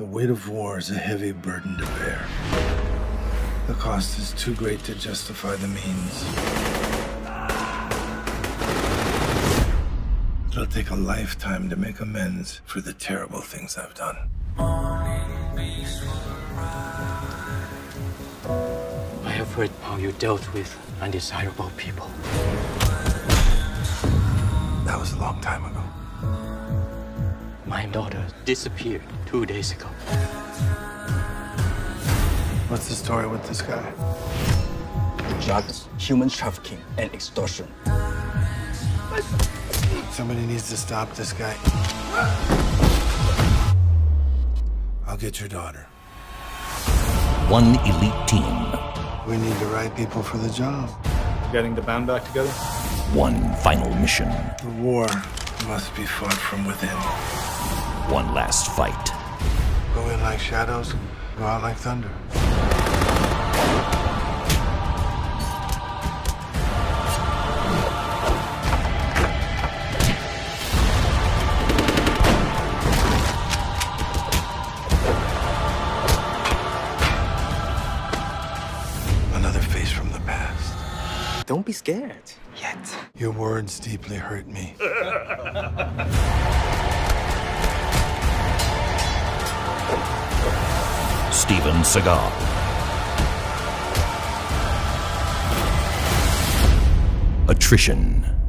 The weight of war is a heavy burden to bear. The cost is too great to justify the means. It'll take a lifetime to make amends for the terrible things I've done. I have heard how you dealt with undesirable people. That was a long time ago. My daughter disappeared two days ago. What's the story with this guy? drugs, human trafficking, and extortion. Somebody needs to stop this guy. I'll get your daughter. One elite team, We need the right people for the job. Getting the band back together? one final mission, The war must be fought from within. One last fight. Go in like shadows, go out like thunder. Another face from the past. Don't be scared. Yet. Your words deeply hurt me. Steven Seagal. Attrition.